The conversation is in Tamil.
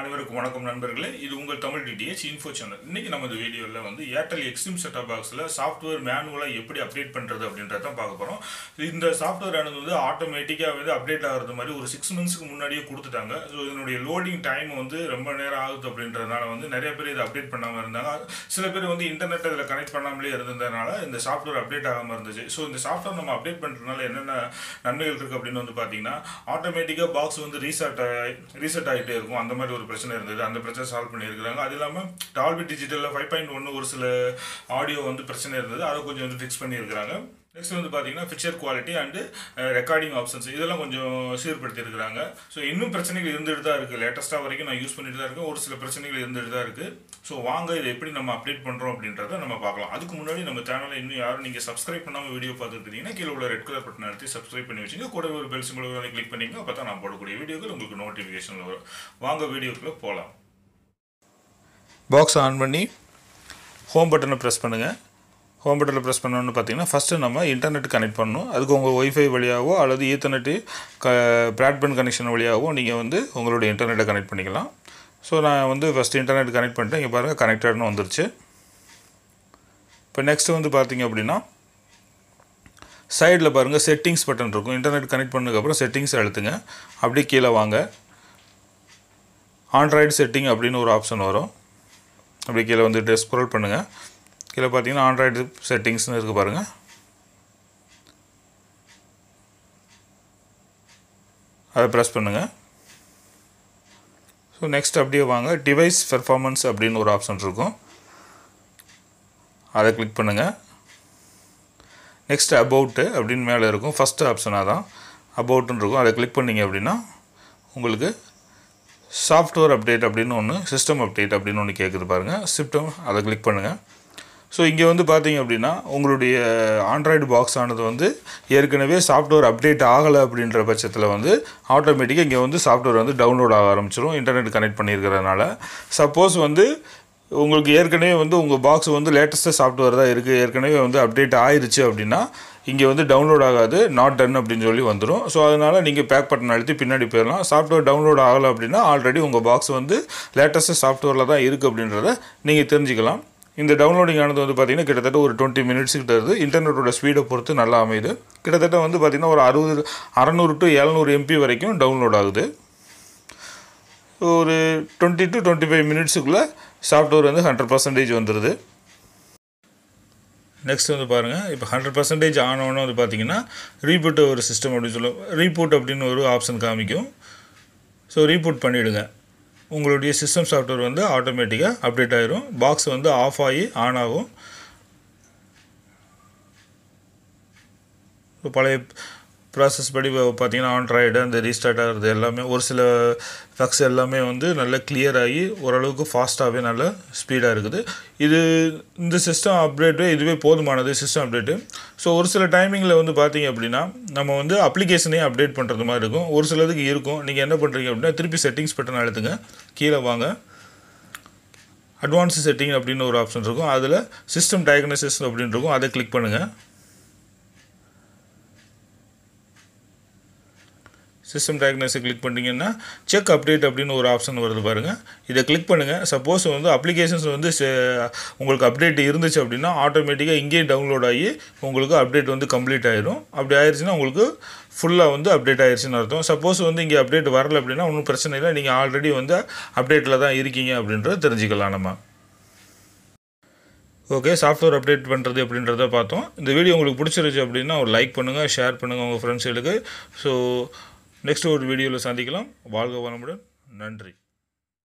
அனைவருக்கும் வணக்கம் நண்பர்களே. இது உங்கள் தமிழ் டிடிஎச் இன்ஃபோ சேனல் இன்றைக்கி நம்ம இந்த வீடியோவில் வந்து ஏர்டெல் எக்ஸ்ட்ரீம் செட்டப் பாக்ஸில் சாஃப்ட்வேர் மேனுவலாக எப்படி அப்டேட் பண்ணுறது அப்படின்றத பார்க்க போகிறோம் இந்த சாஃப்ட்வேர் ஆனது வந்து ஆட்டோமேட்டிக்காக வந்து அப்டேட் ஆகிறது மாதிரி ஒரு சிக்ஸ் மந்த்ஸ்க்கு முன்னாடியே கொடுத்துட்டாங்க. ஸோ இதனுடைய லோடிங் டைம் வந்து ரொம்ப நேரம் ஆகுது அப்படின்றதுனால வந்து நிறைய பேர் இதை அப்டேட் பண்ணாமல் இருந்தாங்க. சில பேர் வந்து இன்டர்நெட் இதில் கனெக்ட் பண்ணாமலே இருந்ததுனால இந்த சாஃப்ட்வேர் அப்டேட் ஆகாமல் இருந்துச்சு. ஸோ இந்த சாஃப்ட்வேர் நம்ம அப்டேட் பண்ணுறதுனால என்னென்ன நன்மைகள் இருக்குது அப்படின்னு வந்து பார்த்தீங்கன்னா ஆட்டோமேட்டிக்காக பாக்ஸ் வந்து ரீசெட் ரீசெட் ஆகிட்டே இருக்கும். அந்த மாதிரி ஒரு பிரச்சனை இருந்தது. அந்த பிரச்சனை சால்வ் பண்ணியிருக்கிறாங்க. அது இல்லாமல் டால்பி டிஜிட்டலில் ஃபைவ் பாயிண்ட் ஒன்று ஒரு சில ஆடியோ வந்து பிரச்சனை இருந்தது. அதை கொஞ்சம் வந்து ஃபிக்ஸ் பண்ணியிருக்கிறாங்க. நெக்ஸ்ட் வந்து பார்த்தீங்கன்னா picture quality and recording options இதெல்லாம் கொஞ்சம் சீர்படுத்தியிருக்கிறாங்க. ஸோ இன்னும் பிரச்சனைகள் இருந்துட்டு தான் இருக்குது லேட்டஸ்ட்டாக வரைக்கும் நான் யூஸ் பண்ணிட்டு தான் இருக்கேன். ஒரு சில பிரச்சனைகள் இருந்துட்டு தான் இருக்குது ஸோ வாங்க இதை எப்படி நம்ம அப்டேட் பண்ணுறோம் அப்படின்றத நம்ம பார்க்கலாம். அதுக்கு முன்னாடி நம்ம சேனலை இன்னும் யாரும் நீங்கள் சப்ஸ்கிரைப் பண்ணாமல் வீடியோ பார்த்துருக்கீங்கன்னா கீழே உள்ள ரெட் கலர் பட்டன் அழுத்தி சப்ஸ்கிரைப் பண்ணி வச்சுங்க. கூட ஒரு பெல் சிம்பிள் கிளிக் பண்ணிங்க அப்போ தான் நான் போடக்கூடிய வீடியோக்கள் உங்களுக்கு நோட்டிஃபிகேஷனில் வரும். வாங்க வீடியோக்குள்ளே போகலாம் பாக்ஸ் ஆன் பண்ணி ஹோம் பட்டனை ப்ரெஸ் பண்ணுங்கள் ஹோம் பட்டனில் ப்ரெஸ் பண்ணணும்னு பார்த்தீங்கன்னா ஃபஸ்ட்டு நம்ம இன்டர்நெட் கனெக்ட் பண்ணணும். அதுக்கு உங்கள் ஒய்ஃபை வழியாகவோ அல்லது ஈத்தர்நெட்டு க ப்ராட்பேண்ட் கனெக்ஷன் வழியாகவோ நீங்கள் வந்து உங்களுடைய இன்டர்நெட்டை கனெக்ட் பண்ணிக்கலாம். ஸோ நான் வந்து ஃபஸ்ட்டு இன்டர்நெட் கனெக்ட் பண்ணிட்டேன். இங்கே பாருங்கள் கனெக்டட்னு வந்துருச்சு. இப்போ நெக்ஸ்ட்டு வந்து பார்த்தீங்க அப்படின்னா சைடில் பாருங்கள் செட்டிங்ஸ் பட்டன் இருக்கும். இன்டர்நெட் கனெக்ட் பண்ணதுக்கப்புறம் செட்டிங்ஸ் அழுத்துங்க. அப்படியே கீழே வாங்க. ஆண்ட்ராய்டு செட்டிங் அப்படின்னு ஒரு ஆப்ஷன் வரும். அப்படியே கீழே வந்துட்டு ஸ்க்ரோல் பண்ணுங்கள் கீழே பார்த்தீங்கன்னா ஆண்ட்ராய்டு செட்டிங்ஸ்னு இருக்குது பாருங்கள் அதை ப்ரெஸ் பண்ணுங்கள் ஸோ நெக்ஸ்ட் அப்படியே வாங்க. டிவைஸ் பெர்ஃபார்மன்ஸ் அப்படின்னு ஒரு ஆப்ஷன் இருக்கும். அதை கிளிக் பண்ணுங்கள் நெக்ஸ்ட் அபவுட்டு அப்படின்னு மேலே இருக்கும். ஃபஸ்ட்டு ஆப்ஷனாக தான் அபவுட்டுன்னு இருக்கும். அதை கிளிக் பண்ணிங்க அப்படின்னா உங்களுக்கு சாஃப்ட்வேர் அப்டேட் அப்படின்னு ஒன்று சிஸ்டம் அப்டேட் அப்படின்னு ஒன்று கேட்குது பாருங்கள் சிஸ்டம் அதை கிளிக் பண்ணுங்கள் ஸோ இங்கே வந்து பார்த்தீங்க அப்படின்னா உங்களுடைய ஆண்ட்ராய்டு பாக்ஸ் ஆனது வந்து ஏற்கனவே சாஃப்ட்வேர் அப்டேட் ஆகலை அப்படின்ற பட்சத்தில் வந்து ஆட்டோமேட்டிக்காக இங்கே வந்து சாஃப்ட்வேர் வந்து டவுன்லோட் ஆக ஆரம்பிச்சிடும் இன்டர்நெட் கனெக்ட் பண்ணியிருக்கிறதுனால சப்போஸ் வந்து உங்களுக்கு ஏற்கனவே வந்து உங்கள் பாக்ஸ் வந்து லேட்டஸ்ட்டாக சாஃப்ட்வேர் தான் இருக்குது ஏற்கனவே வந்து அப்டேட் ஆயிருச்சு அப்படின்னா இங்கே வந்து டவுன்லோட் ஆகாது நாட் டன் அப்படின்னு சொல்லி வந்துடும் ஸோ அதனால் நீங்கள் பேக் பட்டன் அழுத்தி பின்னாடி போயிடலாம் சாஃப்ட்வேர் டவுன்லோட் ஆகலை அப்படின்னா ஆல்ரெடி உங்கள் பாக்ஸ் வந்து லேட்டஸ்ட்டு சாஃப்ட்வேரில் தான் இருக்குது அப்படின்றத நீங்கள் தெரிஞ்சுக்கலாம். இந்த டவுன்லோடிங் ஆனது வந்து பார்த்திங்கன்னா கிட்டத்தட்ட ஒரு டுவெண்ட்டி மினிட்ஸ் கிட்ட இருக்குது இன்டர்நெட்டோட ஸ்பீடை பொறுத்து நல்லா அமையுது. கிட்டத்தட்ட வந்து பார்த்திங்கன்னா ஒரு அறுபது அறநூறு டு எழுநூறு எம்பி வரைக்கும் டவுன்லோட் ஆகுது. ஒரு டுவெண்ட்டி டு டுவெண்ட்டி ஃபைவ் மினிட்ஸுக்குள்ளே சாஃப்ட்வேர் வந்து ஹண்ட்ரட் பர்சன்டேஜ் வந்துடுது நெக்ஸ்ட் வந்து பாருங்கள் இப்போ ஹண்ட்ரட் பர்சன்டேஜ் ஆனவொன்னே வந்து பார்த்தீங்கன்னா ரீபூட் ஒரு சிஸ்டம் அப்படின்னு சொல்லுவோம் ரீபூட் அப்படின்னு ஒரு ஆப்ஷன் காமிக்கும். ஸோ ரீபூட் பண்ணிவிடுங்க உங்களுடைய சிஸ்டம் சாஃப்ட்வேர் வந்து ஆட்டோமேட்டிக்காக அப்டேட் ஆகிரும் பாக்ஸ் வந்து ஆஃப் ஆகி ஆன் ஆகும். பழைய ப்ராசஸ் படி பார்த்தீங்கன்னா ஆண்ட்ராய்டு அந்த ரீஸ்டார்ட் ஆகிறது எல்லாமே ஒரு சில ஃபக்ஸ் எல்லாமே வந்து நல்லா கிளியர் ஆகி ஓரளவுக்கு ஃபாஸ்ட்டாகவே நல்ல ஸ்பீடாக இருக்குது. இது இந்த சிஸ்டம் அப்டேட்டு இதுவே போதுமானது சிஸ்டம் அப்டேட்டு ஸோ ஒரு சில டைமிங்கில் வந்து பார்த்தீங்க அப்படின்னா நம்ம வந்து அப்ளிகேஷனே அப்டேட் பண்ணுறது மாதிரி இருக்கும். ஒரு சிலதுக்கு இருக்கும். நீங்கள் என்ன பண்ணுறீங்க அப்படின்னா திருப்பி செட்டிங்ஸ் பட்டன் அழுத்துங்க. கீழே வாங்க. அட்வான்ஸ் செட்டிங் அப்படின்னு ஒரு ஆப்ஷன் இருக்கும். அதில் சிஸ்டம் டயக்னோசிஸ் அப்படின்னு இருக்கும். அதை கிளிக் பண்ணுங்கள் சிஸ்டம் டயக்னோஸை கிளிக் பண்ணிட்டீங்கன்னா செக் அப்டேட் அப்படின்னு ஒரு ஆப்ஷன் வருது பாருங்கள் இதை கிளிக் பண்ணுங்கள் சப்போஸ் வந்து அப்ளிகேஷன்ஸ் வந்து உங்களுக்கு அப்டேட் இருந்துச்சு அப்படின்னா ஆட்டோமேட்டிக்காக இங்கேயே டவுன்லோட் ஆகி உங்களுக்கு அப்டேட் வந்து கம்ப்ளீட் ஆயிரும். அப்படி ஆயிடுச்சுன்னா உங்களுக்கு ஃபுல்லாக வந்து அப்டேட் ஆயிடுச்சுன்னு அர்த்தம். சப்போஸ் வந்து இங்கே அப்டேட் வரல அப்படின்னா ஒன்றும் பிரச்சனை இல்லை. நீங்கள் ஆல்ரெடி வந்து அப்டேட்டில் தான் இருக்கீங்க அப்படின்றத தெரிஞ்சுக்கலாம் நம்ம. ஓகே சாஃப்ட்வேர் அப்டேட் பண்ணுறது அப்படின்றத பார்த்தோம். இந்த வீடியோ உங்களுக்கு பிடிச்சிருச்சு அப்படின்னா ஒரு லைக் பண்ணுங்கள் ஷேர் பண்ணுங்கள் உங்கள் ஃப்ரெண்ட்ஸுகளுக்கு ஸோ நெக்ஸ்ட் ஒரு வீடியோவில் சந்திக்கலாம். வாழ்க வளமுடன். நன்றி.